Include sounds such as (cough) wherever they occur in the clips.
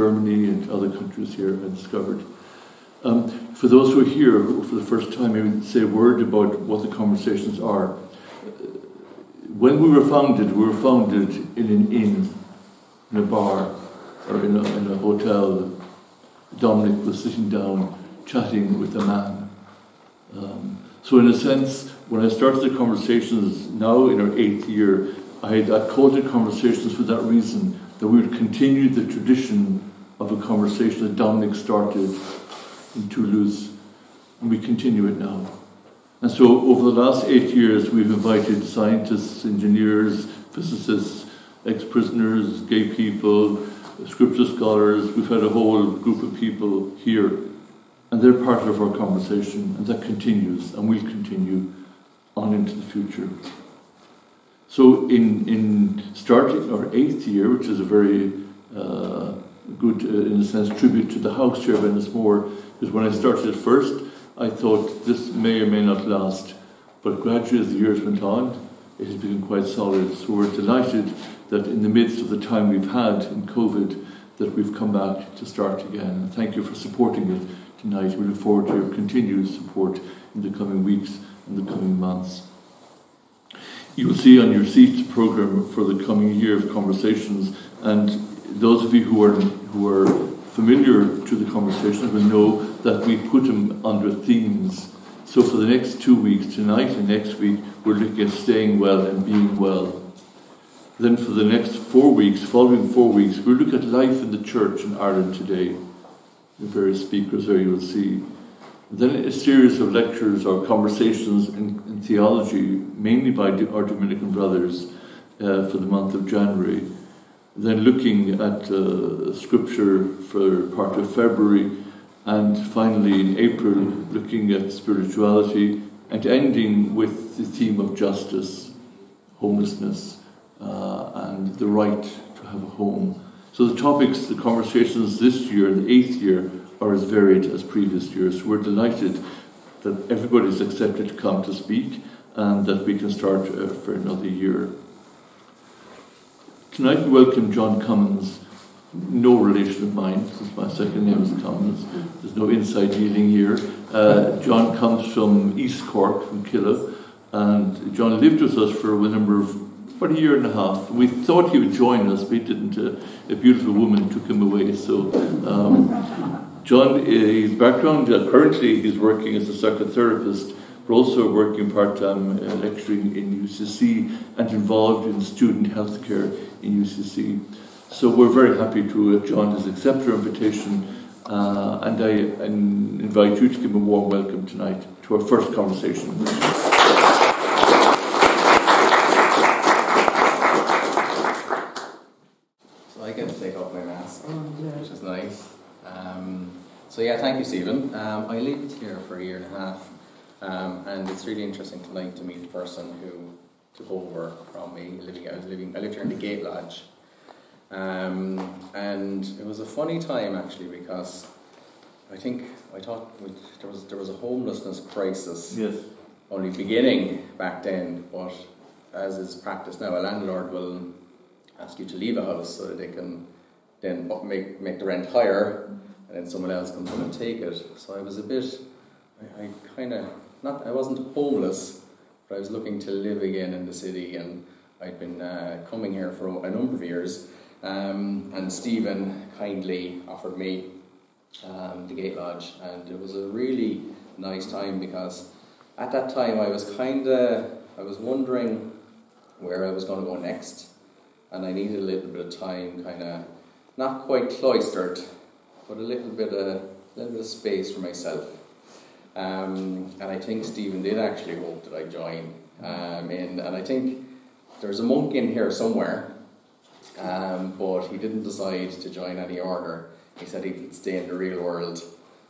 Germany and other countries here, I discovered. Um, for those who are here for the first time, I would say a word about what the conversations are. When we were founded, we were founded in an inn, in a bar, or in a, in a hotel. Dominic was sitting down chatting with a man. Um, so, in a sense, when I started the conversations now in our eighth year, I had called it conversations for that reason that we would continue the tradition of a conversation that Dominic started in Toulouse, and we continue it now. And so, over the last eight years, we've invited scientists, engineers, physicists, ex prisoners, gay people, scripture scholars. We've had a whole group of people here, and they're part of our conversation, and that continues and will continue on into the future. So, in, in starting our eighth year, which is a very uh, good, uh, in a sense, tribute to the house here of Ennismore, because when I started at first, I thought this may or may not last. But gradually, as the years went on, it has become quite solid. So we're delighted that in the midst of the time we've had in COVID, that we've come back to start again. Thank you for supporting it tonight. We look forward to your continued support in the coming weeks and the coming months. You will see on your seats the program for the coming year of conversations, and those of you who are who are familiar to the conversations will know that we put them under themes. So for the next two weeks, tonight and next week, we're looking at staying well and being well. Then for the next four weeks, following four weeks, we'll look at life in the church in Ireland today. The various speakers there you will see. then a series of lectures or conversations in, in theology, mainly by our Dominican brothers, uh, for the month of January then looking at uh, scripture for part of February, and finally in April, looking at spirituality, and ending with the theme of justice, homelessness, uh, and the right to have a home. So the topics, the conversations this year, the eighth year, are as varied as previous years. We're delighted that everybody's accepted to come to speak and that we can start uh, for another year. Tonight we welcome John Cummins, no relation of mine, since my second name is Cummins. There's no inside dealing here. Uh, John comes from East Cork, from Killeagh, and John lived with us for a number of about a year and a half. We thought he would join us, but he didn't. A beautiful woman took him away. So, um, John, uh, his background uh, currently he's working as a psychotherapist but also working part-time uh, lecturing in UCC and involved in student healthcare in UCC. So we're very happy to have John has accepted our invitation uh, and I invite you to give a warm welcome tonight to our first conversation. So I get to take off my mask, which is nice. Um, so yeah, thank you, Stephen. Um, I lived here for a year and a half um, and it's really interesting tonight to meet the person who took over from me. Living, I was living, I lived here in the Gate Lodge, um, and it was a funny time actually because I think I thought there was there was a homelessness crisis. Yes. Only beginning back then, but as is practice now, a landlord will ask you to leave a house so that they can then make make the rent higher, and then someone else comes in and take it. So I was a bit, I, I kind of not I wasn't homeless, but I was looking to live again in the city, and I'd been uh, coming here for a number of years. Um, and Stephen kindly offered me um, the Gate Lodge, and it was a really nice time because at that time I was kind of I was wondering where I was going to go next, and I needed a little bit of time, kind of not quite cloistered, but a little bit of a little bit of space for myself. Um, and I think Stephen did actually hope that I join um, in, and I think there's a monk in here somewhere, um, but he didn't decide to join any order. He said he'd stay in the real world,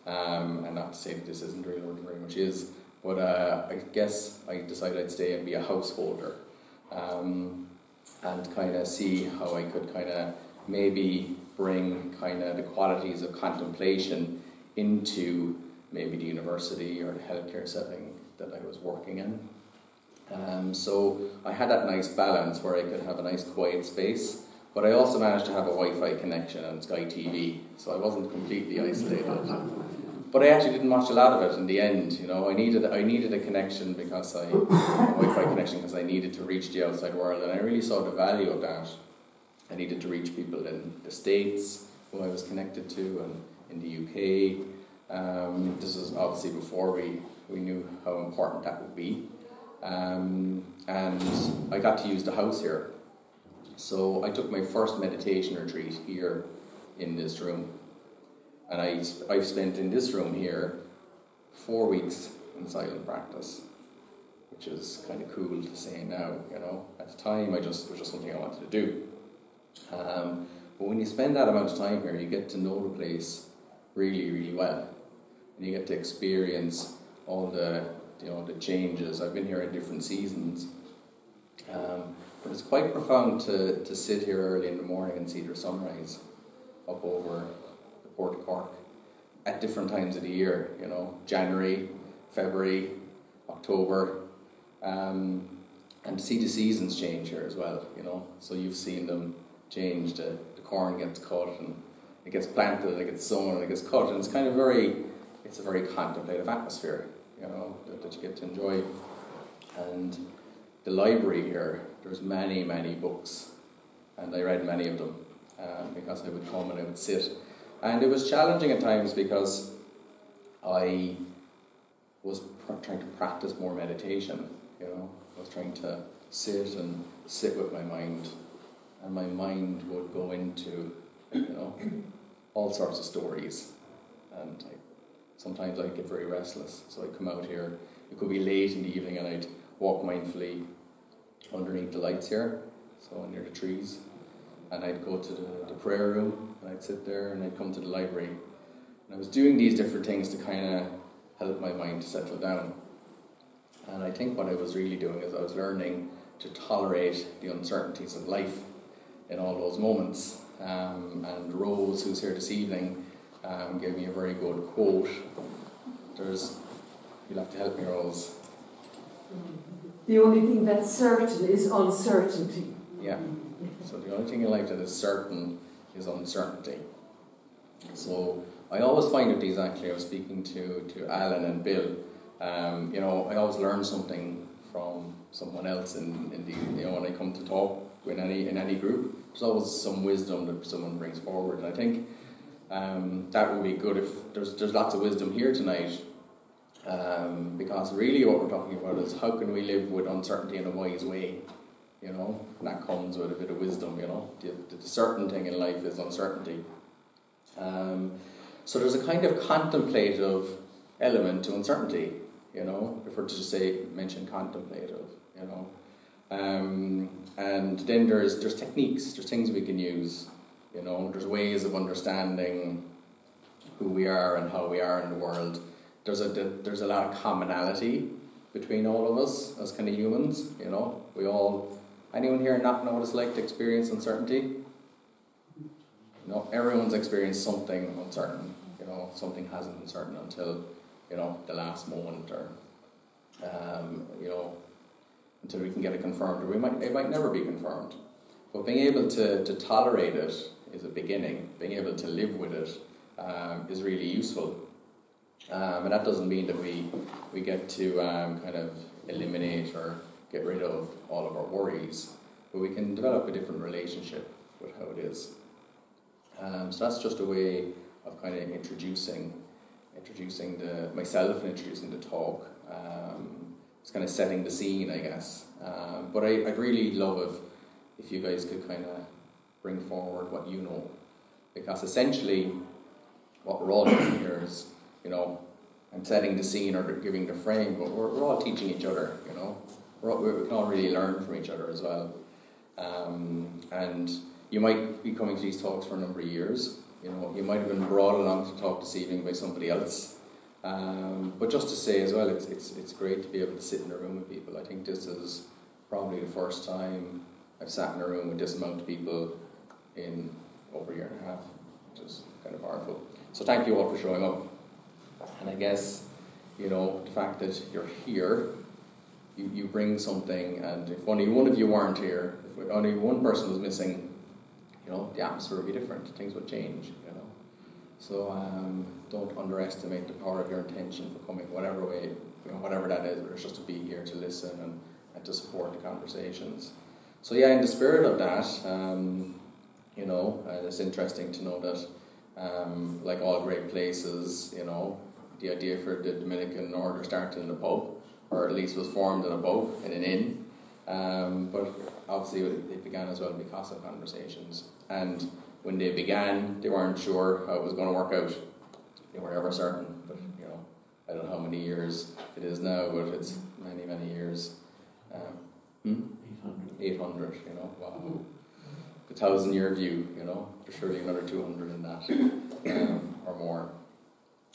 um, and not to say that this isn't real world, very much is, but uh, I guess I decided I'd stay and be a householder, um, and kind of see how I could kind of maybe bring kind of the qualities of contemplation into maybe the university or the healthcare setting that I was working in. Um, so I had that nice balance where I could have a nice quiet space But I also managed to have a Wi-Fi connection and Sky TV, so I wasn't completely isolated. But I actually didn't watch a lot of it in the end. You know, I needed I needed a connection because I (coughs) Wi-Fi connection because I needed to reach the outside world, and I really saw the value of that. I needed to reach people in the states who I was connected to, and in the UK. Um, this was obviously before we, we knew how important that would be. Um, and I got to use the house here. So I took my first meditation retreat here in this room. And I, I've spent in this room here four weeks in silent practice, which is kind of cool to say now, you know. At the time, I just, was just something I wanted to do. Um, but when you spend that amount of time here, you get to know the place really, really well. And you get to experience all the you know the changes. I've been here in different seasons. Um, but it's quite profound to, to sit here early in the morning and see the sunrise up over the Port of Cork at different times of the year, you know, January, February, October, um, and to see the seasons change here as well, you know. So you've seen them change, the, the corn gets cut and it gets planted, it gets sown, and it gets cut, and it's kind of very, it's a very contemplative atmosphere, you know, that, that you get to enjoy. And the library here, there's many, many books, and I read many of them um, because I would come and I would sit. And it was challenging at times because I was pr- trying to practice more meditation, you know, I was trying to sit and sit with my mind, and my mind would go into you know, all sorts of stories. And sometimes I get very restless, so I'd come out here. It could be late in the evening, and I'd walk mindfully underneath the lights here, so near the trees. And I'd go to the, the prayer room, and I'd sit there, and I'd come to the library. And I was doing these different things to kind of help my mind to settle down. And I think what I was really doing is I was learning to tolerate the uncertainties of life in all those moments um, and Rose, who's here this evening, um, gave me a very good quote. There's, you'll have to help me, Rose. The only thing that's certain is uncertainty. Yeah. So the only thing in life that is certain is uncertainty. So I always find it these actually. I was speaking to, to Alan and Bill. Um, you know, I always learn something from someone else in, in the you know when I come to talk in any in any group there's always some wisdom that someone brings forward, and I think um, that would be good if there's there's lots of wisdom here tonight. Um, because really, what we're talking about is how can we live with uncertainty in a wise way, you know, and that comes with a bit of wisdom, you know. The, the certain thing in life is uncertainty. Um, so there's a kind of contemplative element to uncertainty, you know, if we're to just say mention contemplative, you know. Um, and then there's there's techniques, there's things we can use. You know, there's ways of understanding who we are and how we are in the world. There's a there's a lot of commonality between all of us as kind of humans. You know, we all. Anyone here not know what it's like to experience uncertainty? You know, everyone's experienced something uncertain. You know, something hasn't been certain until you know the last moment, or um, you know, until we can get it confirmed, or we might, it might never be confirmed. But being able to, to tolerate it is a beginning. Being able to live with it um, is really useful. Um, and that doesn't mean that we, we get to um, kind of eliminate or get rid of all of our worries, but we can develop a different relationship with how it is. Um, so that's just a way of kind of introducing, introducing the myself and introducing the talk. Um, it's kind of setting the scene, I guess. Um, but I, I'd really love if, if you guys could kind of bring forward what you know. Because essentially, what we're all doing here is, you know, I'm setting the scene or giving the frame, but we're, we're all teaching each other, you know. All, we can all really learn from each other as well. Um, and you might be coming to these talks for a number of years. You know, you might have been brought along to talk this evening by somebody else um, but just to say as well, it's, it's, it's great to be able to sit in a room with people. I think this is probably the first time I've sat in a room with this amount of people in over a year and a half, which is kind of powerful. So thank you all for showing up. And I guess, you know, the fact that you're here, you, you bring something, and if only one of you weren't here, if only one person was missing, you know, the atmosphere would be different. Things would change. You know, so um, don't underestimate the power of your intention for coming, whatever way, you know, whatever that is. But it's just to be here to listen and, and to support the conversations. So yeah, in the spirit of that, um, you know, uh, it's interesting to know that, um, like all great places, you know, the idea for the Dominican order started in a pub, or at least was formed in a pub, in an inn. Um, but obviously, it began as well because of conversations. And when they began, they weren't sure how it was going to work out. They were ever certain, but you know, I don't know how many years it is now, but it's many, many years. Um, hmm? 800, you know, wow. The thousand year view, you know, there's surely another 200 in that, um, or more.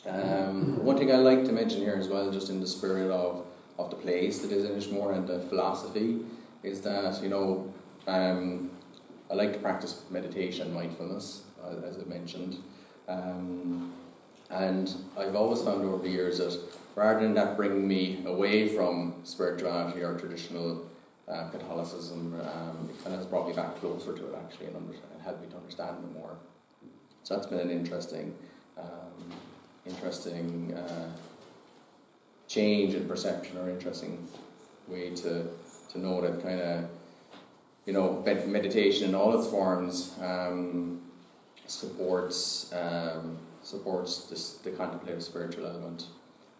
Um, one thing I like to mention here as well, just in the spirit of, of the place that is Ennismore and the philosophy, is that, you know, um, I like to practice meditation, mindfulness, uh, as I mentioned. Um, and I've always found over the years that rather than that bring me away from spirituality or traditional uh, Catholicism, um, kind of has brought me back closer to it actually and, under, and helped me to understand it more. So that's been an interesting um, interesting uh, change in perception or interesting way to, to know that kind of, you know, meditation in all its forms um, supports, um, supports this, the contemplative spiritual element.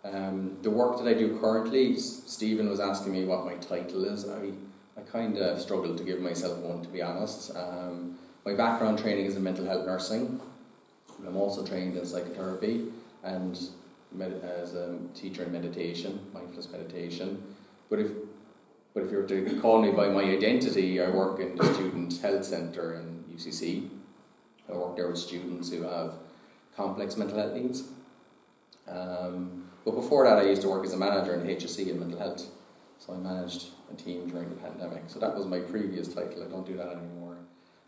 Um, the work that I do currently, Stephen was asking me what my title is. I, I kind of struggle to give myself one, to be honest. Um, my background training is in mental health nursing. I'm also trained in psychotherapy and med- as a teacher in meditation, mindfulness meditation. But if but if you were to call me by my identity, I work in the Student Health Centre in UCC. I work there with students who have complex mental health needs. Um, but before that, I used to work as a manager in HSE in mental health. So I managed a team during the pandemic. So that was my previous title. I don't do that anymore.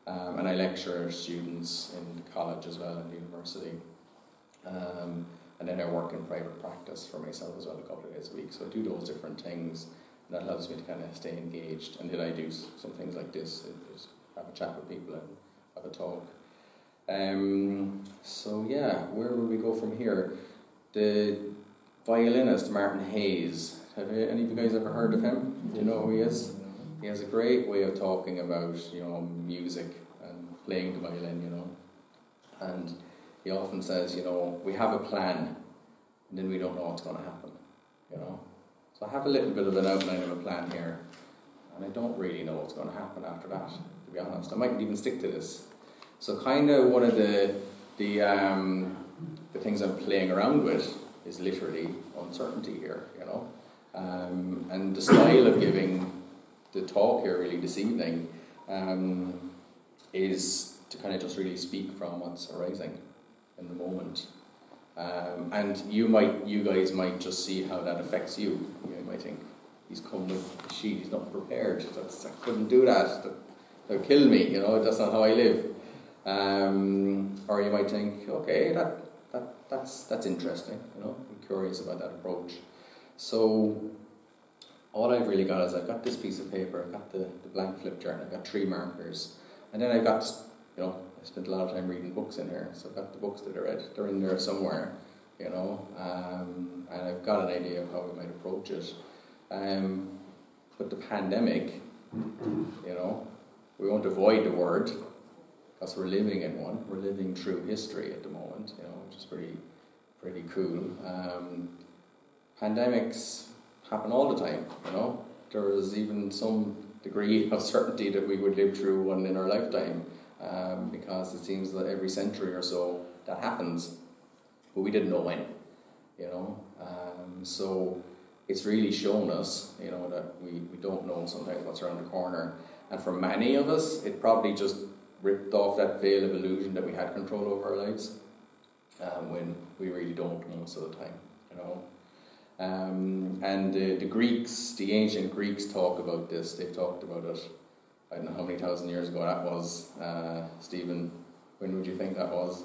Um, and I lecture students in college as well and university. Um, and then I work in private practice for myself as well a couple of days a week. So I do those different things, and that helps me to kind of stay engaged. And then I do some things like this, just have a chat with people and have a talk. Um, so yeah, where will we go from here? The violinist Martin Hayes. Have any of you guys ever heard of him? Do you know who he is? He has a great way of talking about you know music and playing the violin. You know, and he often says, you know, we have a plan, and then we don't know what's going to happen, you know. So I have a little bit of an outline of a plan here, and I don't really know what's going to happen after that, to be honest. I mightn't even stick to this. So kind of one of the the um, the things I'm playing around with is literally uncertainty here, you know, um, and the style of giving the talk here really this evening um, is to kind of just really speak from what's arising in the moment. Um, and you might, you guys might just see how that affects you. You might think he's come with a sheet, he's not prepared. That's, I couldn't do that. that. They'll kill me. You know, that's not how I live. Um, or you might think, okay, that, that that's that's interesting. You know, I'm curious about that approach. So all I've really got is I've got this piece of paper, I've got the, the blank flip chart, I've got three markers, and then I've got you know I spent a lot of time reading books in here, so I've got the books that I read. They're in there somewhere, you know, um, and I've got an idea of how we might approach it. Um, but the pandemic, you know, we won't avoid the word because we're living in one. We're living through history at the moment, you know, which is pretty, pretty cool. Um, pandemics happen all the time, you know. There is even some degree (laughs) of certainty that we would live through one in our lifetime um, because it seems that every century or so that happens, but we didn't know when, you know. Um, so it's really shown us, you know, that we, we don't know sometimes what's around the corner. And for many of us, it probably just ripped off that veil of illusion that we had control over our lives um, when we really don't most of the time, you know. Um, and the, the Greeks, the ancient Greeks talk about this, they've talked about it I don't know how many thousand years ago that was, uh, Stephen. When would you think that was?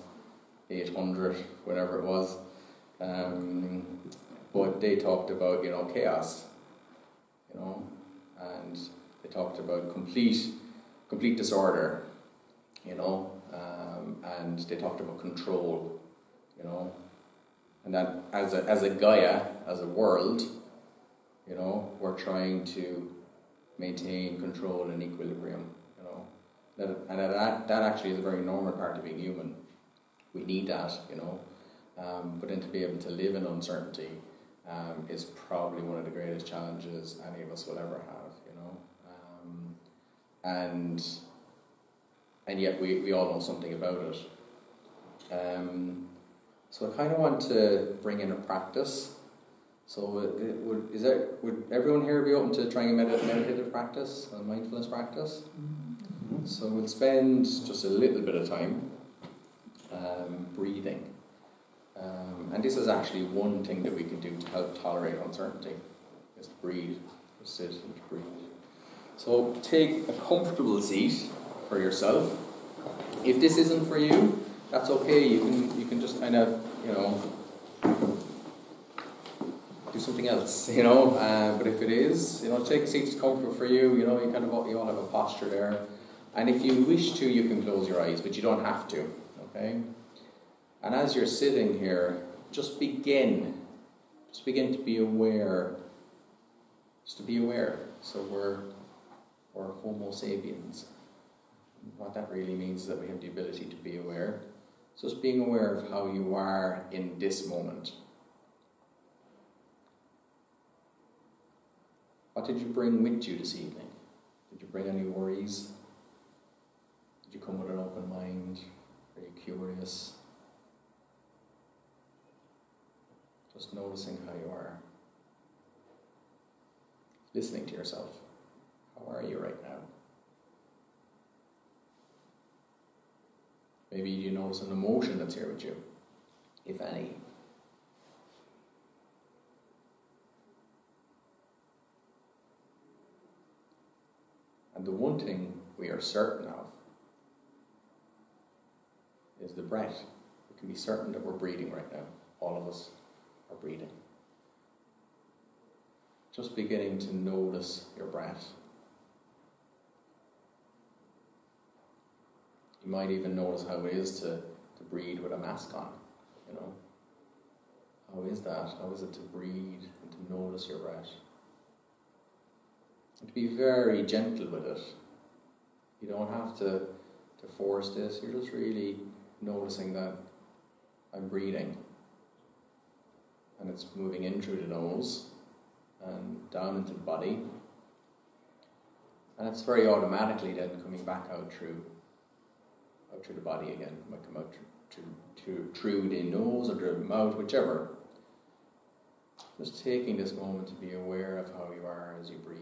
800, whatever it was. Um, but they talked about, you know, chaos, you know, and they talked about complete, complete disorder. you know, um, and they talked about control, you know, and that as a, as a Gaia, as a world, you know, we're trying to maintain control and equilibrium, you know, that, and that, that actually is a very normal part of being human. We need that, you know, um, but then to be able to live in uncertainty um, is probably one of the greatest challenges any of us will ever have, you know, um, and and yet we, we all know something about it. Um, so I kind of want to bring in a practice. So it, it would is there would everyone here be open to trying a meditative practice, a mindfulness practice? Mm-hmm. So we'll spend just a little bit of time um, breathing. Um, and this is actually one thing that we can do to help tolerate uncertainty, is to breathe, to sit and to breathe. So take a comfortable seat for yourself. If this isn't for you, that's okay. You can you can just kind of you know do something else, (laughs) you know. Uh, but if it is, you know, take a seat that's comfortable for you. You know, you kind of you all have a posture there, and if you wish to, you can close your eyes, but you don't have to. Okay. And as you're sitting here, just begin, just begin to be aware. Just to be aware. So we're we're Homo sapiens. What that really means is that we have the ability to be aware. Just being aware of how you are in this moment. What did you bring with you this evening? Did you bring any worries? Did you come with an open mind? Are you curious? Just noticing how you are. Listening to yourself. How are you right now? Maybe you notice an emotion that's here with you, if any. And the one thing we are certain of is the breath. We can be certain that we're breathing right now. All of us are breathing. Just beginning to notice your breath. You might even notice how it is to, to breathe with a mask on, you know. How is that? How is it to breathe and to notice your breath? And to be very gentle with it. You don't have to, to force this, you're just really noticing that I'm breathing. And it's moving in through the nose and down into the body. And it's very automatically then coming back out through through the body again. Might come out through, through, through the nose or the mouth, whichever. Just taking this moment to be aware of how you are as you breathe.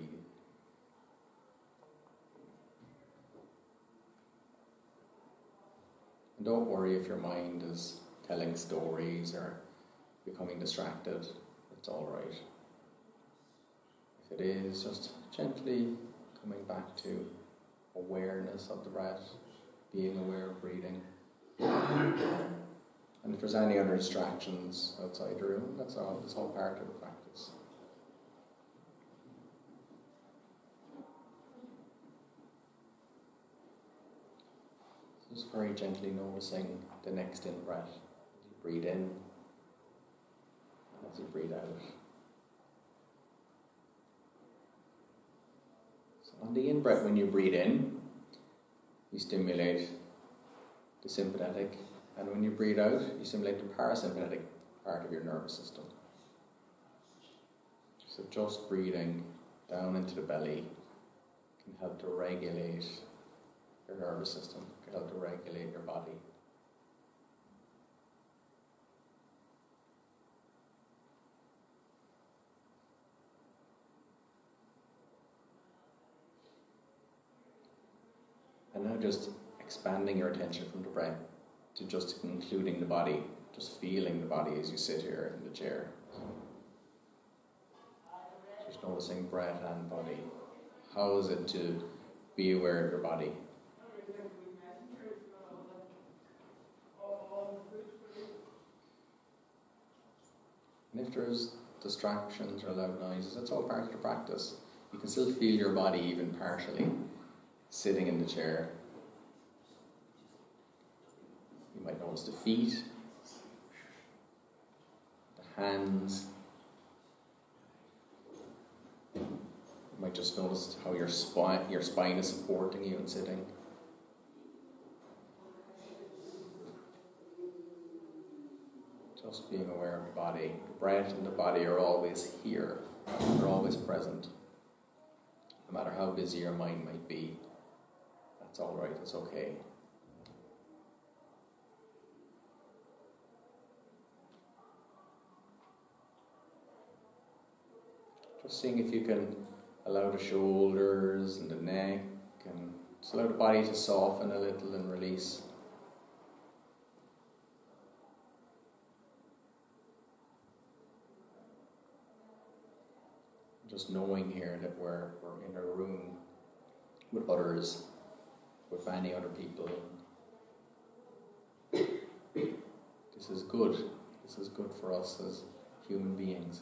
And don't worry if your mind is telling stories or becoming distracted. It's all right. If it is, just gently coming back to awareness of the breath being aware of breathing. And if there's any other distractions outside the room, that's all, that's all part of the practice. Just very gently noticing the next in breath. You breathe in, as you breathe out. So on the in breath, when you breathe in, you stimulate the sympathetic, and when you breathe out, you stimulate the parasympathetic part of your nervous system. So just breathing down into the belly can help to regulate your nervous system, can help to regulate your body. And now just expanding your attention from the breath to just including the body, just feeling the body as you sit here in the chair. Just noticing breath and body. How is it to be aware of your body? And if there's distractions or loud noises, that's all part of the practice. You can still feel your body even partially sitting in the chair. You might notice the feet, the hands. You might just notice how your spine, your spine is supporting you and sitting. Just being aware of the body. The breath and the body are always here. They're always present. No matter how busy your mind might be, that's all right, it's okay. Just seeing if you can allow the shoulders and the neck and just allow the body to soften a little and release. Just knowing here that we're, we're in a room with others, with many other people. This is good. This is good for us as human beings.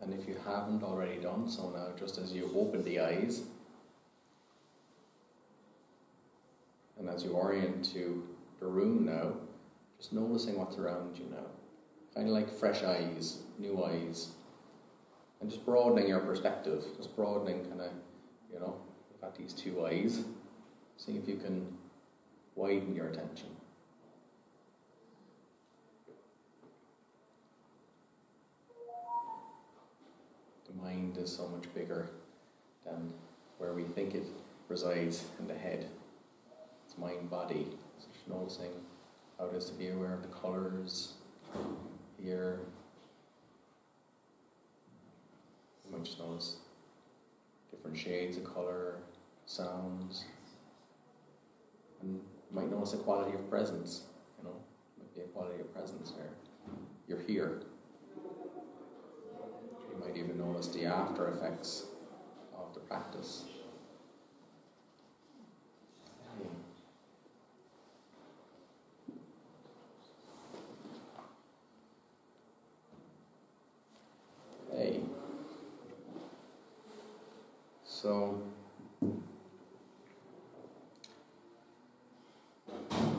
And if you haven't already done so now, just as you open the eyes, and as you orient to the room now, just noticing what's around you now. Kind of like fresh eyes, new eyes, and just broadening your perspective, just broadening kind of, you know, you've got these two eyes, seeing if you can widen your attention. The mind is so much bigger than where we think it resides in the head. It's mind body. So just noticing how it is to be aware of the colours here. Might just notice different shades of colour, sounds, and you might notice a quality of presence. You know, might be a quality of presence there. You're here. You might even notice the after effects of the practice. Hey. So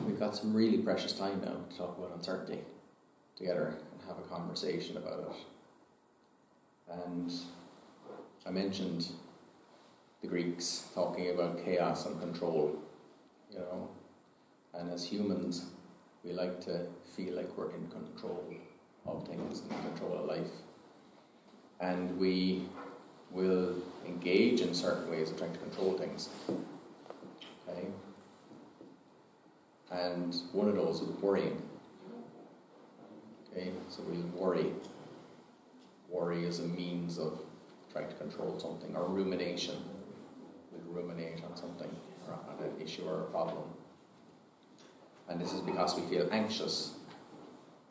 we've got some really precious time now to talk about uncertainty together and have a conversation about it. And I mentioned the Greeks talking about chaos and control, you know, and as humans, we like to feel like we're in control of things and control of life. And we will engage in certain ways of trying to control things. Okay? And one of those is worrying. Okay, so we'll worry. Worry is a means of trying to control something, or rumination. We'll ruminate on something, or on an issue or a problem. And this is because we feel anxious,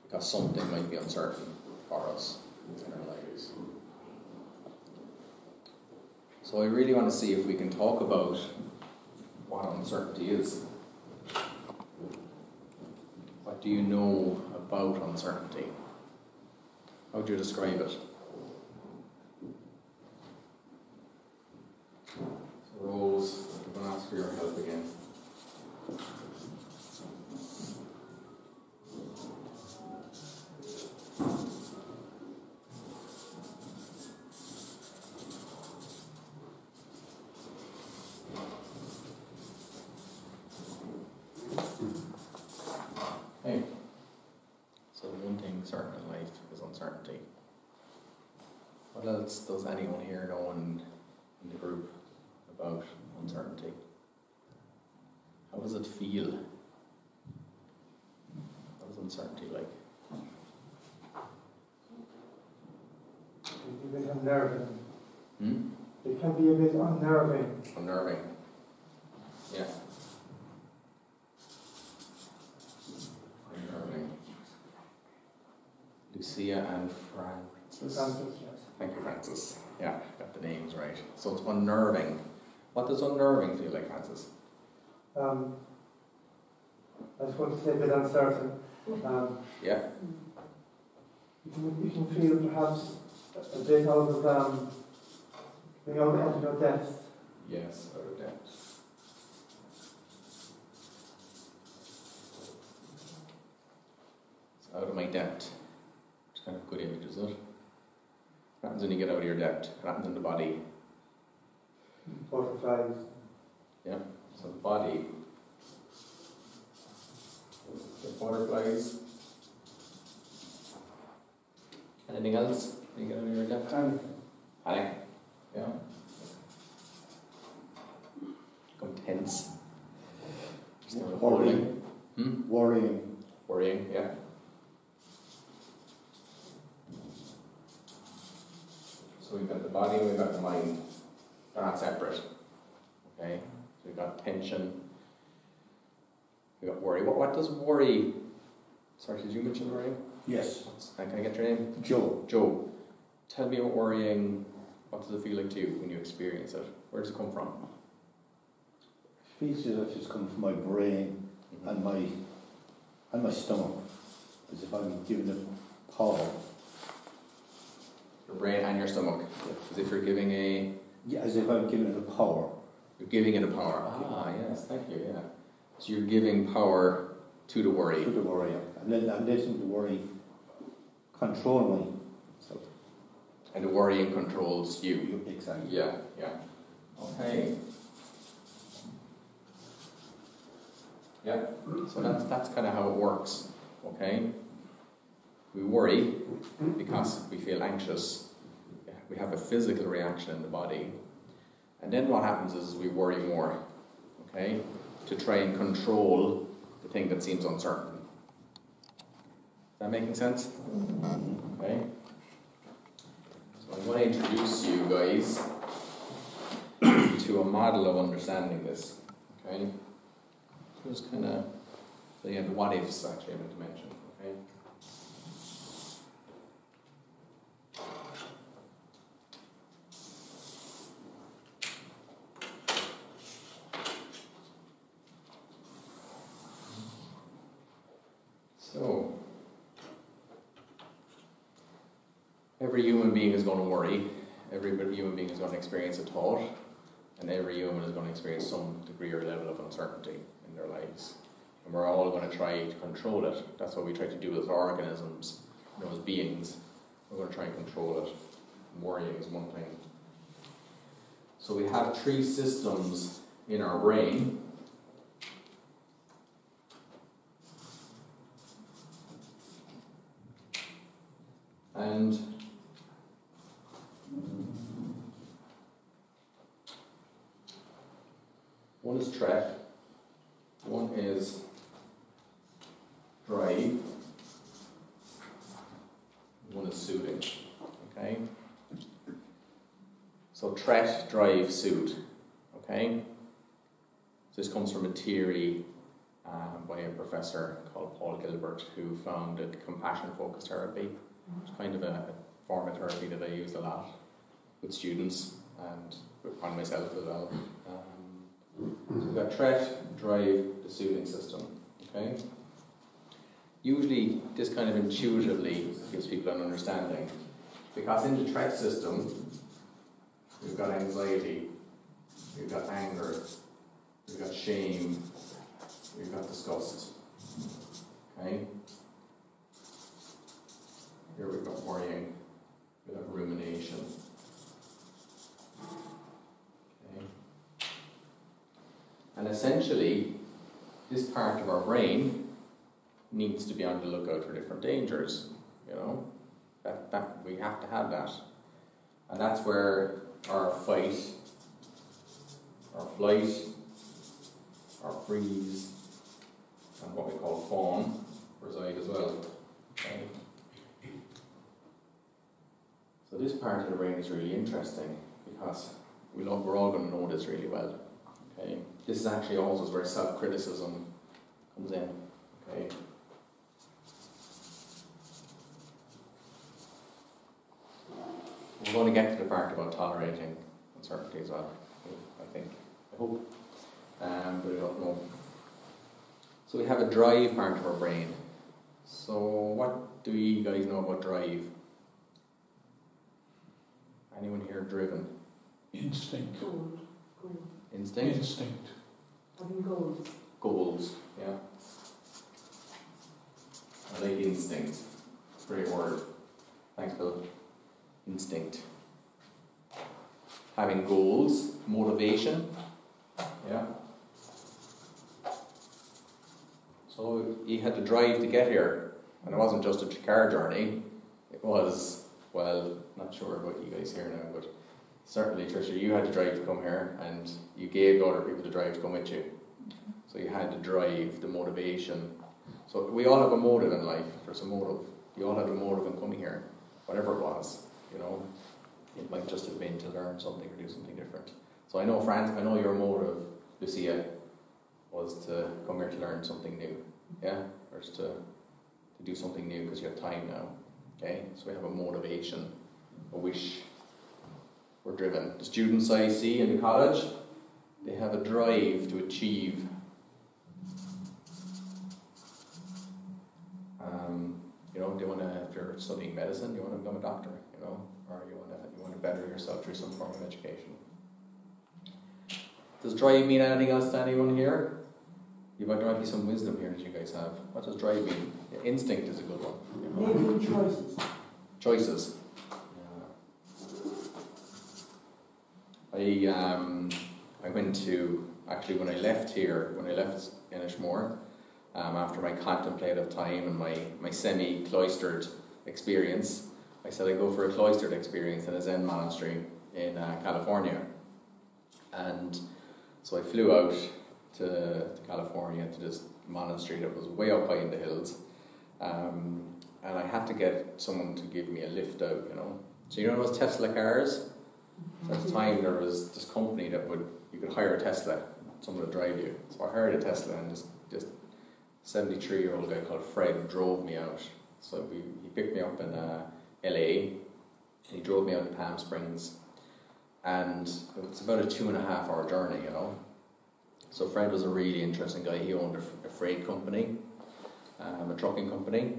because something might be uncertain for us in our lives. So I really want to see if we can talk about what uncertainty is. Do you know about uncertainty? How do you describe it? Rose, I'm going to ask for your help again. Hey. So one thing certain in life is uncertainty. What else does anyone here know in, in the group about uncertainty? How does it feel? What is uncertainty like? It can be a bit unnerving. Hmm? It can be a bit unnerving. Unnerving. Yeah. Unnerving. Lucia and Francis. Francis, yes. Thank you, Francis. Yeah, got the names right. So it's unnerving. What does unnerving feel like, Francis? Um, I just want to say a bit uncertain. Um, Yeah. you, can, you can feel perhaps a, bit out of um, being out, of your depth. Yes, out of depth. It's out of my depth. It's kind of a good image, is it? What happens when you get out of your depth? What happens in the body? Butterflies. Yeah. So the body. The butterflies. Anything else? You get of your depth? Panic. Panic. Yeah. Become tense. Worrying. Hmm? Worrying. Worrying, yeah. So we've got the body and we've got the mind. They're not separate. Okay? So we've got tension. We've got worry. What, what does worry. Sorry, did you mention worry? Yes. What's, can I get your name? Joe. Joe. Tell me about worrying. What does it feel like to you when you experience it? Where does it come from? Feels as if it's coming from my brain and my and my stomach. As if I'm giving it power. Your brain and your stomach. As if you're giving a Yeah, as if I'm giving it a power. You're giving it a power. Ah, yes, thank you, yeah. So you're giving power to the worry. To the worry. And then I'm letting the worry control me. So And the worrying controls you. you exactly. Yeah, yeah. Okay. Yeah, so that's, that's kind of how it works, okay? We worry because we feel anxious. We have a physical reaction in the body. And then what happens is we worry more, okay? To try and control the thing that seems uncertain. Is that making sense? Mm-hmm. Okay? So I'm going to introduce you guys (clears throat) to a model of understanding this. Okay? Just kind of, so the what ifs actually I meant to mention. Okay? So, every human being is going to worry. Every human being is going to experience a thought, and every human is going to experience some degree or level of uncertainty in their lives. And we're all going to try to control it. That's what we try to do as organisms, you know, as beings. We're going to try and control it. Worrying is one thing. So we have three systems in our brain. And one is threat, one is drive, one is soothing. Okay? So threat, drive, suit. Okay? This comes from a theory um, by a professor called Paul Gilbert who founded compassion focused therapy. It's kind of a, form of therapy that I use a lot with students and on myself as well. Um, so we've got threat, drive, the soothing system. Okay? Usually, this kind of intuitively gives people an understanding because in the threat system, we've got anxiety, we've got anger, we've got shame, we've got disgust. Okay? Here we've got worrying, we've got rumination. Okay? And essentially, this part of our brain needs to be on the lookout for different dangers. You know, that, that we have to have that, and that's where our fight, our flight, our freeze, and what we call fawn reside as well. Okay? So this part of the brain is really interesting because we all, we're all going to know this really well. Okay, this is actually also where self-criticism comes in. Okay. We're going to get to the part about tolerating uncertainty as well. I think. I hope. Um, but I don't know. So we have a drive part of our brain. So what do you guys know about drive? Anyone here driven? Instinct. Instinct. Instinct. Having goals. Goals. Yeah. I like instinct. Great word. Thanks, Bill. Instinct. Having goals, motivation. Yeah. So he had to drive to get here, and it wasn't just a car journey. It was well, not sure about you guys here now, but certainly Trisha, you had to drive to come here, and you gave other people to drive to come with you. So you had to drive the motivation. So we all have a motive in life. There's a motive. You all have a motive in coming here, whatever it was. You know, it might just have been to learn something or do something different. So I know, France. I know your motive, Lucia, was to come here to learn something new. Yeah, or to to do something new because you have time now. Okay, so we have a motivation, a wish. We're driven. The students I see in college, they have a drive to achieve. Um, you know, they want to, if you're studying medicine, you want to become a doctor, you know, or you want to, you want to better yourself through some form of education. Does drive mean anything else to anyone here? You might there might be some wisdom here that you guys have. What does drive mean? Yeah, instinct is a good one. you know. Making choices. Choices. I um, I went to actually when I left here, when I left Ennismore, um, after my contemplative time and my, my semi cloistered experience, I said I'd go for a cloistered experience in a Zen monastery in uh, California. And so I flew out to, to California to this monastery that was way up high in the hills. Um, and I had to get someone to give me a lift out, you know. So you know those Tesla cars? So at the time there was this company that would you could hire a Tesla, someone would drive you. So I hired a Tesla and this this seventy three year old guy called Fred drove me out. So we, he picked me up in uh, LA and he drove me out to Palm Springs and it's about a two and a half hour journey, you know. So Fred was a really interesting guy. He owned a, a freight company, um, a trucking company,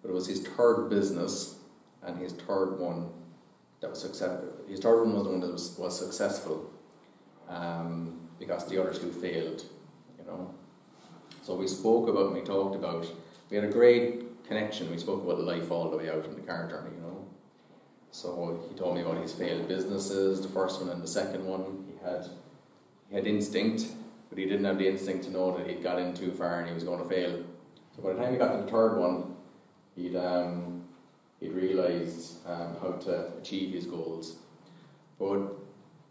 but it was his third business and his third one that was successful. His third one was the one that was, was successful um, because the other two failed, you know. So we spoke about and we talked about, we had a great connection. We spoke about life all the way out in the car journey, you know. So he told me about his failed businesses, the first one and the second one. He had he had instinct, but he didn't have the instinct to know that he'd got in too far and he was going to fail. So by the time he got to the third one, he'd um, he'd realised um, how to achieve his goals. But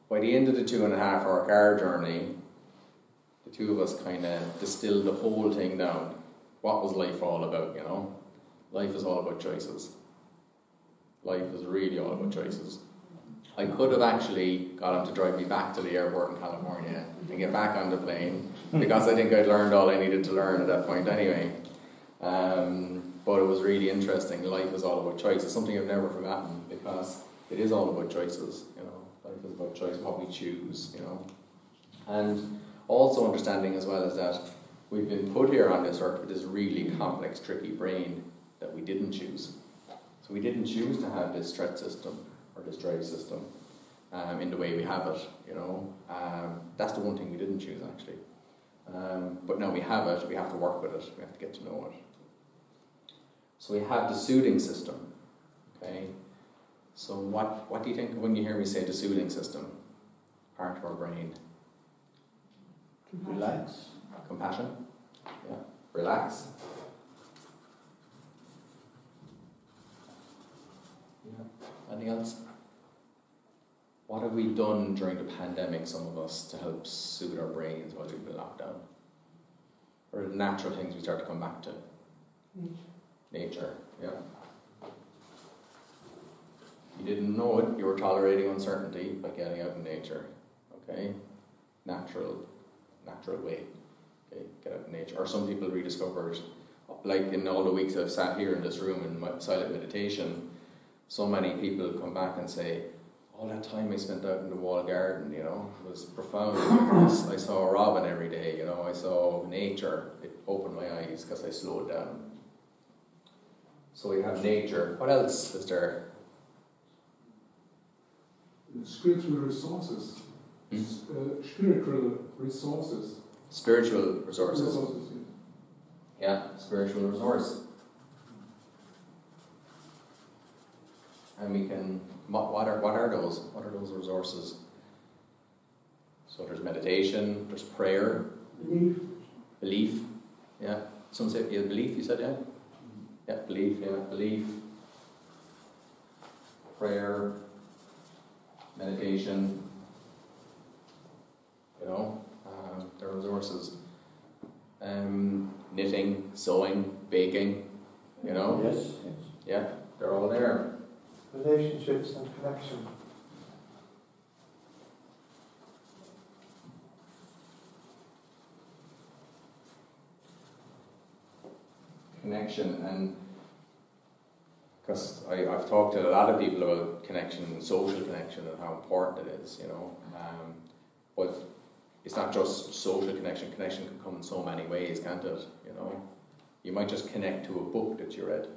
by the end of the two and a half hour car journey, the two of us kind of distilled the whole thing down. What was life all about, you know? Life is all about choices. Life is really all about choices. I could have actually got him to drive me back to the airport in California and get back on the plane because I think I'd learned all I needed to learn at that point anyway. Um, but it was really interesting. Life is all about choice. It's something I've never forgotten because it is all about choices. You know, life is about choice, what we choose. You know, and also understanding as well as that we've been put here on this earth with this really complex, tricky brain that we didn't choose. So we didn't choose to have this threat system or this drive system um, in the way we have it. You know, um, that's the one thing we didn't choose actually. Um, but now we have it. We have to work with it. We have to get to know it. So we have the soothing system. Okay. So what what do you think when you hear me say the soothing system? Part of our brain. Relax. Compassion. Yeah. Relax. Yeah. Anything else? What have we done during the pandemic, some of us, to help soothe our brains while we've been locked down? Or the natural things we start to come back to? Nature, yeah. You didn't know it, you were tolerating uncertainty by getting out in nature. Okay? Natural, natural way. Okay, get out in nature. Or some people rediscovered, like in all the weeks I've sat here in this room in my silent meditation, so many people come back and say, all that time I spent out in the wall garden, you know, was profound. (coughs) I saw a robin every day, you know, I saw nature. It opened my eyes because I slowed down. So we have nature. What else is there? Spiritual resources. Hmm? Uh, spiritual resources. Spiritual resources. Resources, yes. Yeah, spiritual resource. And we can, what, are, what are those? What are those resources? So there's meditation, there's prayer, Belief. belief. Yeah, some say yeah, belief. You said yeah. Yeah, belief. Yeah, belief. Prayer, meditation. You know, um, the resources. Um, knitting, sewing, baking. You know, Yes, yes. yeah, they're all there. Relationships and connection. connection and because I've talked to a lot of people about connection and social connection and how important it is, you know. Um, but it's not just social connection. Connection can come in so many ways, can't it? You know, you might just connect to a book that you read.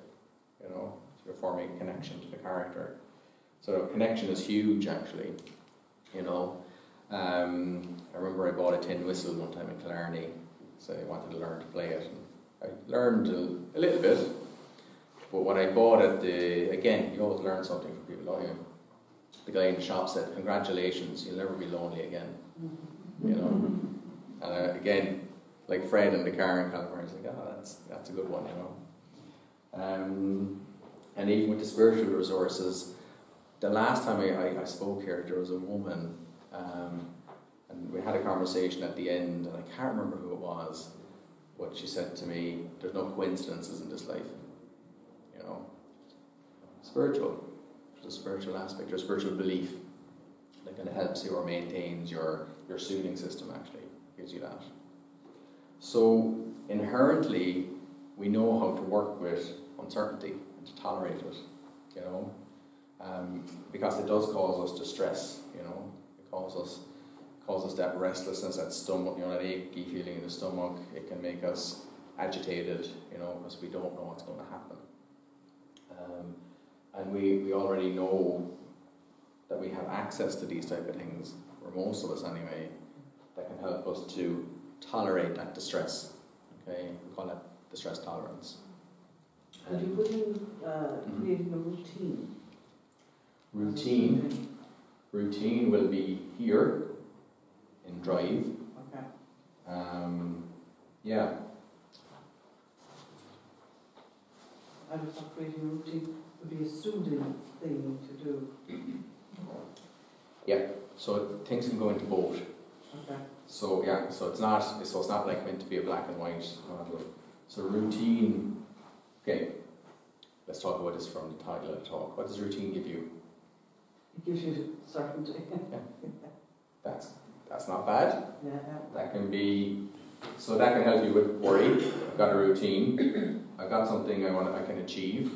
You know, you're forming a connection to the character. So connection is huge, actually. You know, um, I remember I bought a tin whistle one time in Killarney, so I wanted to learn to play it. I learned a, a little bit, but when I bought it, the, again, you always learn something from people, don't you? The guy in the shop said, "Congratulations, you'll never be lonely again." You know, and uh, again, like Fred in the car in California, he's like, "Oh, that's that's a good one," you know. Um, and even with the spiritual resources, the last time I, I, I spoke here, there was a woman, um, and we had a conversation at the end, and I can't remember who it was, but she said to me, "There's no coincidences in this life." You know, spiritual. There's a spiritual aspect, there's spiritual belief that kind of helps you or maintains your your soothing system. Actually, gives you that. So inherently, we know how to work with uncertainty to tolerate it. You know, um, because it does cause us distress. You know, it causes us causes that restlessness, that stomach, you know, that achy feeling in the stomach. It can make us agitated. You know, because we don't know what's going to happen. Um, and we, we already know that we have access to these type of things, or most of us anyway, that can help us to tolerate that distress. Okay, we call that distress tolerance. Could you put in uh, Mhm. creating a routine? Routine, routine will be here in Drive. Okay. Um, yeah, I was not creating a routine would be a soothing thing to do. (coughs) Yeah. So things can go into both. Okay. So yeah, so it's not so it's not like meant to be a black and white model. So routine. Okay, let's talk about this from the title of the talk. What does routine give you? It gives you certainty. (laughs) That's that's not bad. yeah, That can be so that can help you with worry. I've got a routine. I've got something I want I can achieve,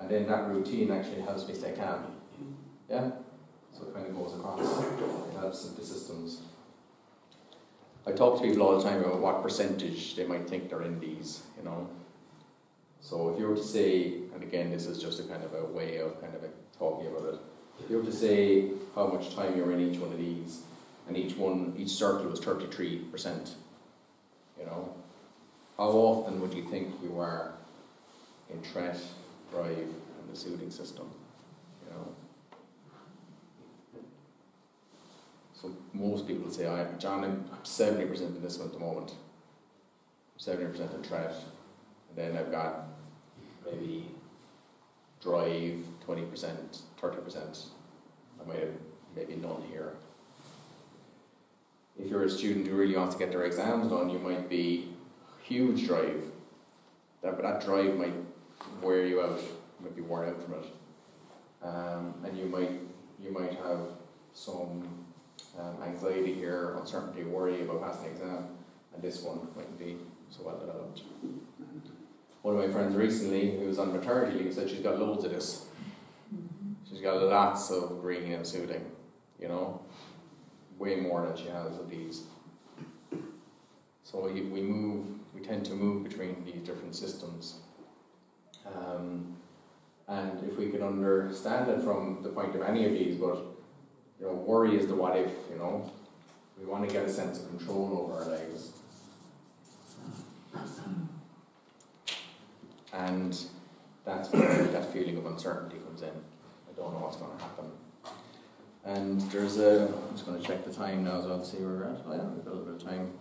and then that routine actually helps me stay calm. Mm-hmm. Yeah, so it kind of goes across. It helps the systems. I talk to people all the time about what percentage they might think they're in these. You know. So if you were to say, and again, this is just a kind of a way of kind of talking about it. If you were to say how much time you're in each one of these, and each one, each circle was 33%, you know, how often would you think you were in threat, drive, and the soothing system, you know? So most people would say, I, John, I'm 70% in this one at the moment, 70% in threat, and then I've got maybe drive 20%, 30%. I might have maybe none here. If you're a student who really wants to get their exams done, you might be huge drive. That, but that drive might wear you out, might be worn out from it. Um, and you might you might have some um, anxiety here, uncertainty, worry about passing the exam, and this one mightn't be so well developed. One of my friends recently, who was on maternity leave, said she's got loads of this. She's got lots of green and soothing, you know, way more than she has of these. So we, we move, we tend to move between these different systems. Um, and if we can understand it from the point of any of these, but you know, worry is the what if, you know. We want to get a sense of control over our lives. (clears throat) And that's where that feeling of uncertainty comes in. I don't know what's going to happen. And there's a, I'm just going to check the time now as well to see where we're at. Oh, yeah, we've got a little bit of time.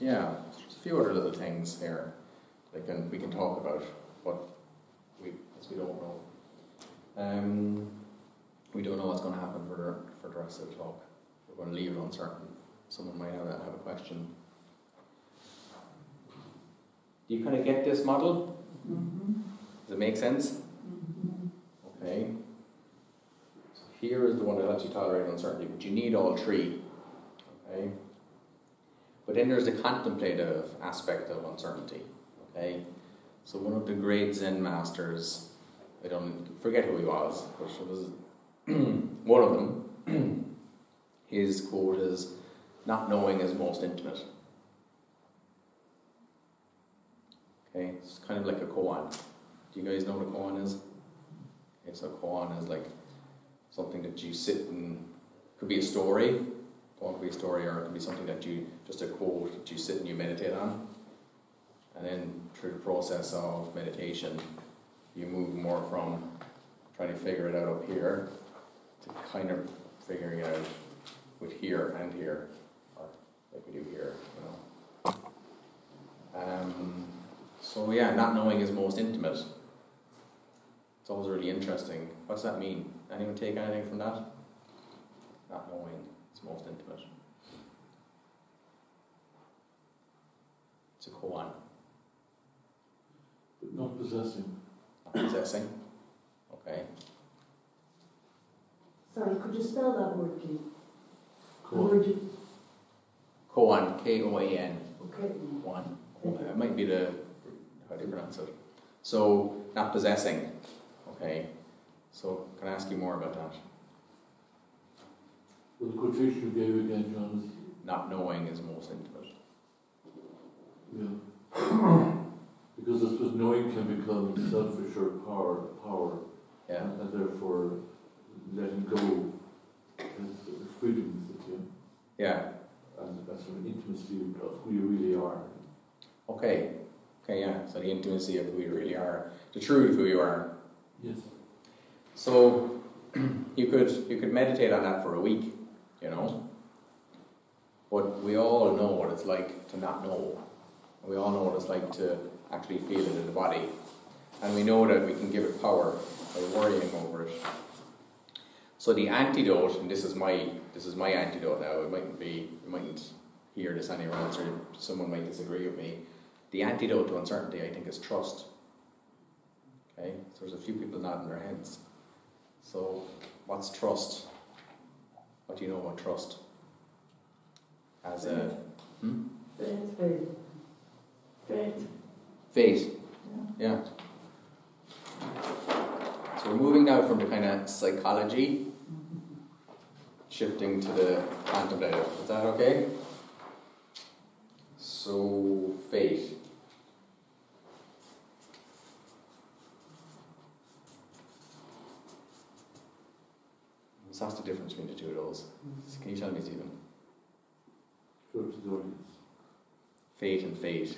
Yeah, there's a few other little things here that can, we can talk about, but we, as we don't know. Um, we don't know what's going to happen for for the rest of the talk. We're going to leave it uncertain. Someone might have a, have a question. Do you kind of get this model? Mm-hmm. Does it make sense? Mm-hmm. Okay. So here is the one that lets you tolerate uncertainty, but you need all three. Okay. But then there's the contemplative aspect of uncertainty. Okay. So one of the great Zen masters, I don't forget who he was, but it was (clears throat) one of them. (clears throat) His quote is, "Not knowing is most intimate." Okay, it's kind of like a koan. Do you guys know what a koan is? Okay, so a koan is like something that you sit and could be a story, or it could be a story, or it could be something that you just a quote that you sit and you meditate on. And then through the process of meditation, you move more from trying to figure it out up here to kind of figuring out with here and here, or like we do here, you know. Um, so yeah, not knowing is most intimate. It's always really interesting. What's that mean? Anyone take anything from that? Not knowing is most intimate. It's a koan. But not possessing. Not possessing. Okay. Sorry, could you spell that word, please? The Koan. word you- Koan. K O A N. Okay. One. It might be the how do you pronounce it? So not possessing. Okay. So can I ask you more about that? Well, the quotation you gave again, John, Not knowing is most intimate. yeah. (coughs) because I suppose knowing can become selfish or power, power, Yeah. and therefore letting go the freedom that you, Yeah. and that's an intimacy of who you really are. Okay. Okay. Yeah. So the intimacy of who you really are, the truth of who you are. Yes. So (clears throat) you could you could meditate on that for a week, you know. But we all know what it's like to not know. We all know what it's like to actually feel it in the body. And we know that we can give it power by worrying over it. So the antidote, and this is my this is my antidote now, it mightn't be you mightn't hear this anywhere else or someone might disagree with me. The antidote to uncertainty I think is trust. Okay? So there's a few people nodding their heads. So, what's trust? What do you know about trust? As a hmm? Faith, faith. Faith. faith. Yeah. So we're moving now from the kind of psychology, shifting to the contemplative. Is that okay? So faith. So What's the difference between the two of those? Can you tell me, Stephen? Show it to the audience. Fate and fate.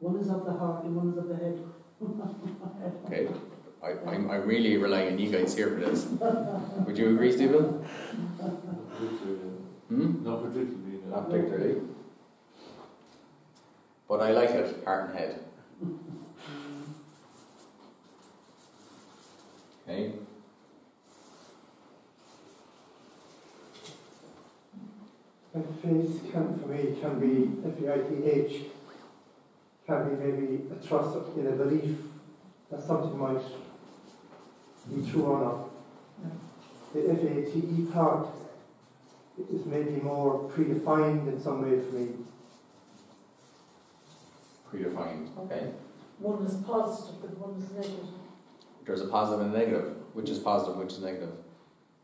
One is of the heart and one is of the head. (laughs) Okay. I, I'm, I really relying on you guys here for this. Would you agree, Stephen? Not particularly, Hmm? not particularly. no. Not particularly. But I like it, heart and head. Okay. And faith can, for me, can be, F-A-I-T-H, can be maybe a trust in a belief that something might be true or not. The F-A-T-E part is maybe more predefined in some way for me. Predefined. Okay. One is positive and one is negative. There's a positive and a negative. Which is positive, which is negative?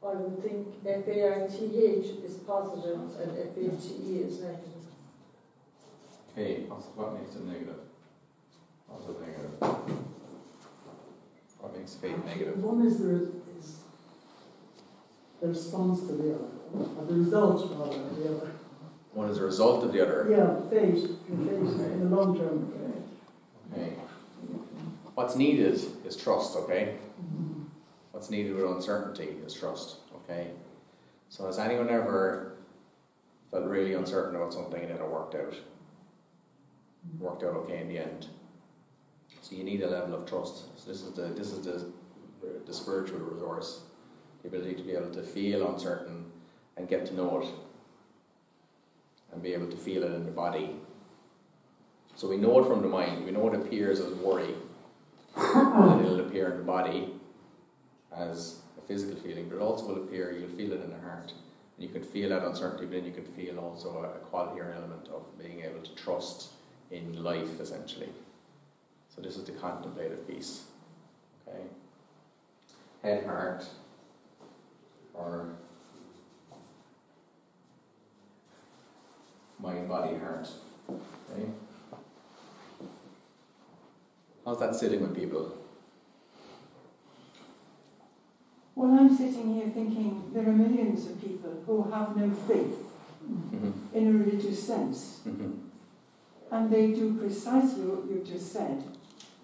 I would think F-A-I-T-H is positive and F-A-T-E is negative. Okay, what's, what makes it negative? What's negative? Makes faith negative? One is the, is the response to the other, or the result rather of the other. One is a result of the other. Yeah, fate, the fate in the long term. Okay. What's needed is trust, okay? Mm-hmm. What's needed with uncertainty is trust, okay? So has anyone ever felt really uncertain about something and it worked out? Worked out okay in the end. So you need a level of trust. So this is the this is the the spiritual resource, the ability to be able to feel uncertain and get to know it, and be able to feel it in the body. So we know it from the mind. We know it appears as worry, and it'll appear in the body as a physical feeling, but it also will appear. You'll feel it in the heart, and you can feel that uncertainty. But then you can feel also a, a quality or element of being able to trust in life, essentially. So this is the contemplative piece. Okay. Head, heart, or mind, body, heart. Okay. How's that sitting with people? Well, I'm sitting here thinking there are millions of people who have no faith Mm-hmm. in a religious sense, Mm-hmm. and they do precisely what you've just said.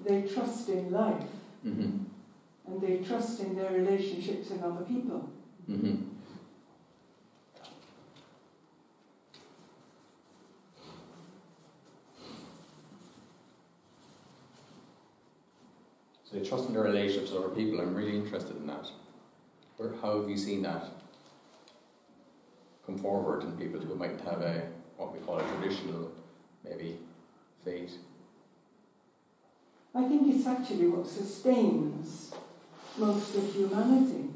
They trust in life, Mm-hmm. and they trust in their relationships with other people. Mm-hmm. So they trust in their relationships with other people. I'm really interested in that. Where, how have you seen that come forward in people who might have a what we call a traditional, maybe, faith? I think it's actually what sustains most of humanity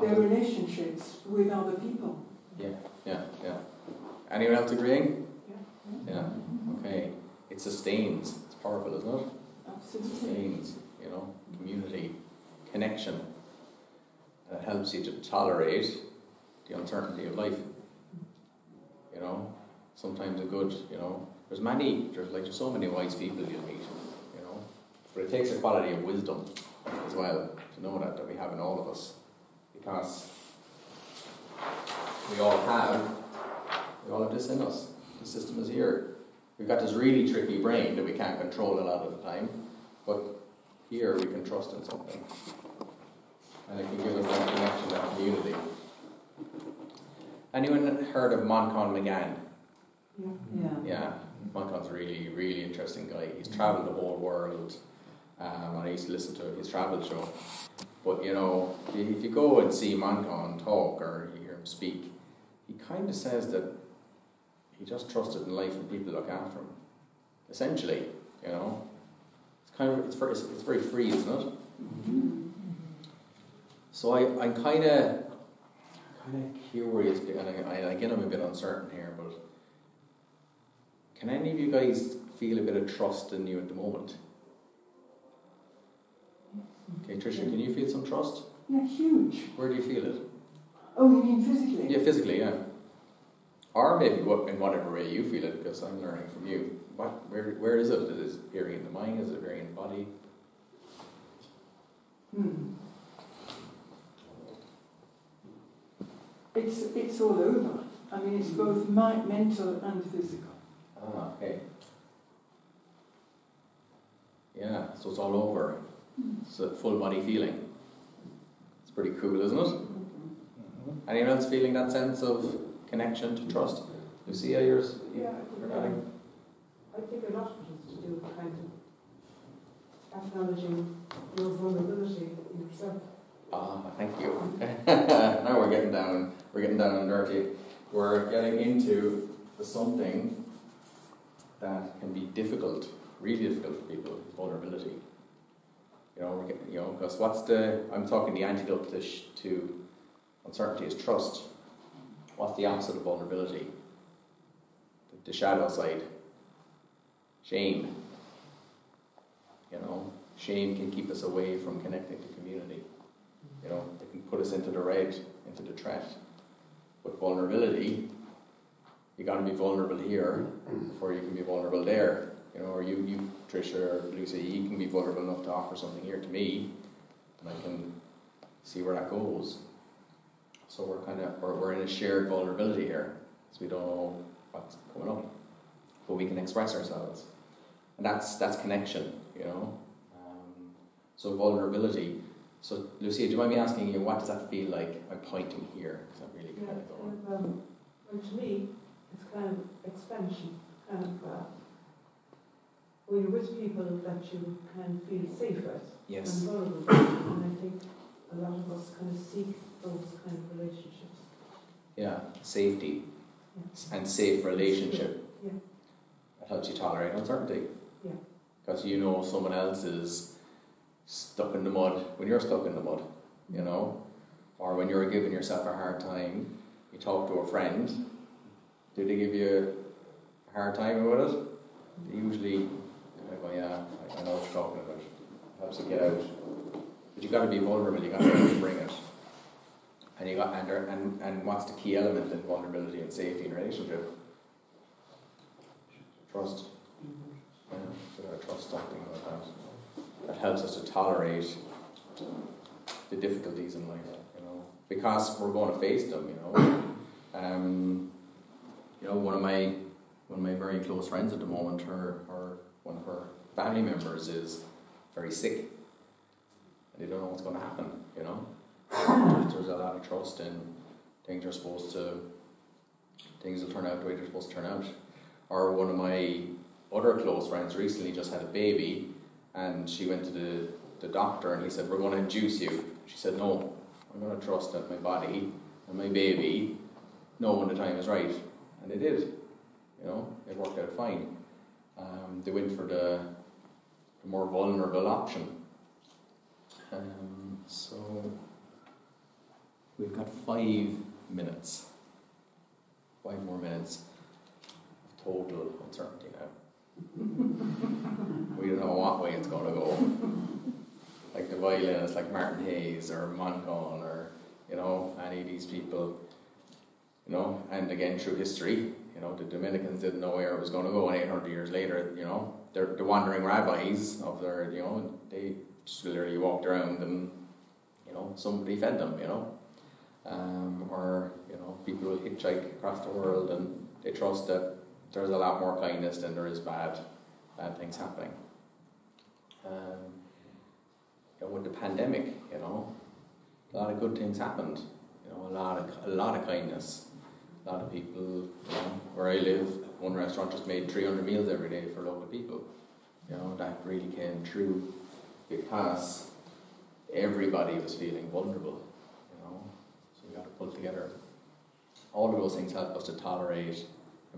their relationships with other people. Yeah, yeah, yeah. Anyone else agreeing? Yeah. Yeah. Okay. It sustains. It's powerful, isn't it? Absolutely. Sustains. You know, community, connection. It helps you to tolerate the uncertainty of life. You know, sometimes a good. You know, there's many. There's like there's so many wise people you'll meet. You know, but it takes a quality of wisdom as well to know that that we have in all of us, because we all have we all have this in us. The system is here. We've got this really tricky brain that we can't control a lot of the time, but here we can trust in something. And it can give us that connection, that community. Anyone heard of Manchán Magan? Yeah. Yeah, Moncon's a really, really interesting guy. He's travelled the whole world. Um, and I used to listen to his travel show. But you know, if you go and see Manchán talk or you hear him speak, he kind of says that he just trusted in life and people look after him. Essentially, you know, it's kind of it's very, it's very free, isn't it? So I, I'm kind of kind of curious, and I, I, again I'm a bit uncertain here, but can any of you guys feel a bit of trust in you at the moment? Okay, Tricia, can you feel some trust? Yeah, huge. Where do you feel it? Oh, you mean physically? Yeah, physically, yeah. Or maybe what, in whatever way you feel it, because I'm learning from you. What, where, where is it? Is it appearing in the mind? Is it appearing in the body? Hmm. It's, it's all over. I mean, it's both mi- mental and physical. Ah, okay. Yeah, so it's all over. It's a full body feeling. It's pretty cool, isn't it? Anyone else feeling that sense of connection to trust? Lucia, yours? Yeah, you're I nodding. think, I think a lot of it is to do with kind of acknowledging your vulnerability in yourself. Ah, thank you. (laughs) now we're getting down. We're getting down and dirty. We're getting into something that can be difficult, really difficult for people. Vulnerability. You know, we're getting, you know, because what's the? I'm talking the antidote to, sh- to uncertainty is trust. What's the opposite of vulnerability? The, the shadow side. Shame. You know, shame can keep us away from connecting to community. You know, it can put us into the red, into the threat. But vulnerability you got to be vulnerable here mm. before you can be vulnerable there. You know, or you, you, Trisha or Lucy, you can be vulnerable enough to offer something here to me, and I can see where that goes. So we're kind of we're, we're in a shared vulnerability here, so we don't know what's coming up, but we can express ourselves, and that's that's connection. You know, um, so vulnerability. So Lucia, do you mind me asking you what does that feel like? I'm pointing here because I'm really Yeah, kind of going. kind of, um, well, to me, it's kind of expansion, kind of, uh, when you're with people that you can feel safe with Yes. and vulnerable and I think a lot of us kind of seek those kind of relationships. Yeah, safety and safe relationship. Yeah. That helps you tolerate uncertainty. Yeah. Because you know someone else is stuck in the mud when you're stuck in the mud, you know? Or when you're giving yourself a hard time, you talk to a friend. Do they give you a hard time with it? They usually of go, yeah, I know what you're talking about. helps you get out. But you've got to be vulnerable. you've got to bring it. And you got and, and and what's the key element in vulnerability and safety in relationship? Trust. Yeah, trust something like that. That helps us to tolerate the difficulties in life, you know, because we're going to face them, you know. Um, you know, one of my one of my very close friends at the moment, her her one of her family members is very sick, and they don't know what's going to happen, you know there's a lot of trust in things are supposed to things will turn out the way they're supposed to turn out. Or one of my other close friends recently just had a baby and she went to the, the doctor and he said, We're gonna induce you. She said, No, I'm gonna trust that my body and my baby know when the time is right. And they did. You know, it worked out fine. Um, they went for the, the more vulnerable option. Um, so We've got five minutes. Five more minutes of total uncertainty now. we don't know what way it's going to go. Like the violinists, like Martin Hayes or Manchán or, you know, any of these people, you know, and again through history, you know, the Dominicans didn't know where it was going to go, and 800 years later, you know, they're the wandering rabbis of their, you know, they just literally walked around and, you know, somebody fed them, you know um, or you know people will hitchhike across the world and they trust that there's a lot more kindness than there is bad bad things happening. Um, you know, with the pandemic, you know, a lot of good things happened. You know, a lot of a lot of kindness. A lot of people, you know, where I live, one restaurant just made 300 meals every day for local people. You know, that really came true because everybody was feeling vulnerable You know, so we got to pull together. All of those things help us to tolerate,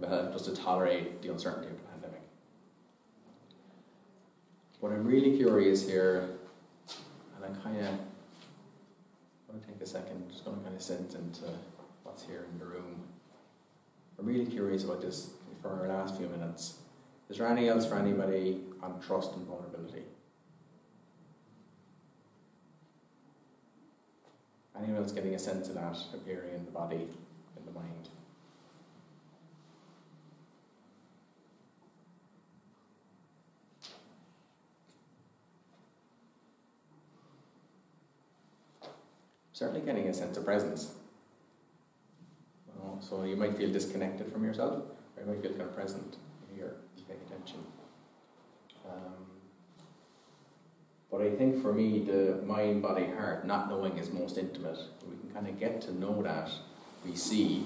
help us to tolerate the uncertainty of the pandemic. What I'm really curious here, and I kind of want to take a second, just going to kind of sense into what's here in the room. I'm really curious about this for our last few minutes. Is there anything else for anybody on trust and vulnerability? Anyone else getting a sense of that appearing in the body, in the mind? Certainly getting a sense of presence. So you might feel disconnected from yourself, or you might feel kind of present here, paying attention. Um, but I think for me, the mind, body, heart, not knowing is most intimate. We can kind of get to know that. We see,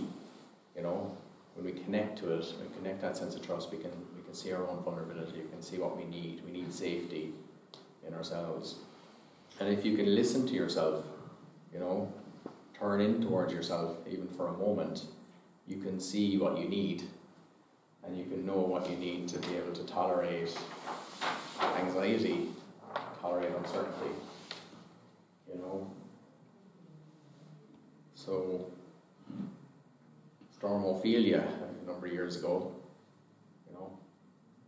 you know, when we connect to it, we connect that sense of trust, we can, we can see our own vulnerability, we can see what we need. We need safety in ourselves. And if you can listen to yourself, you know, turn in towards yourself, even for a moment, you can see what you need and you can know what you need to be able to tolerate anxiety tolerate uncertainty. You know? So, storm Ophelia a number of years ago, you know,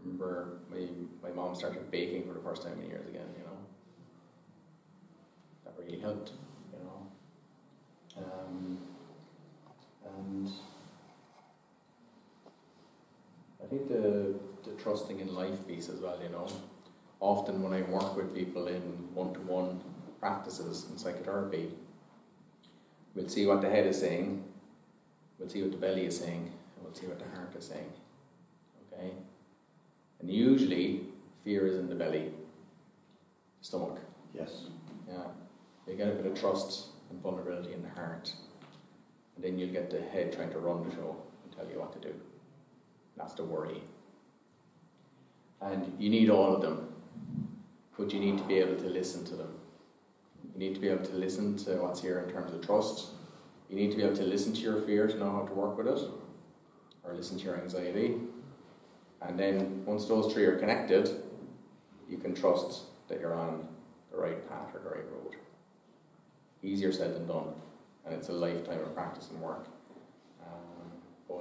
remember my, my mom started baking for the first time in years again, you know. That really helped, you know. Um, and trusting in life piece as well, you know. Often when I work with people in one-to-one practices in psychotherapy, we'll see what the head is saying, we'll see what the belly is saying, and we'll see what the heart is saying. Okay? And usually, fear is in the belly, stomach. Yes. Yeah. You get a bit of trust and vulnerability in the heart, and then you'll get the head trying to run the show and tell you what to do. That's the worry. And you need all of them, but you need to be able to listen to them. You need to be able to listen to what's here in terms of trust. You need to be able to listen to your fear to know how to work with it, or listen to your anxiety. And then once those three are connected, you can trust that you're on the right path or the right road. Easier said than done, and it's a lifetime of practice and work.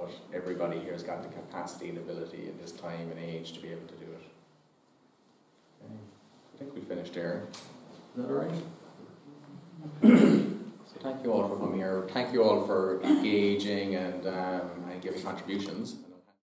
But everybody here has got the capacity and ability in this time and age to be able to do it. Okay. I think we finished there. Is that all right? so (coughs) thank you all for coming here. Thank you all for engaging and, um, and giving contributions.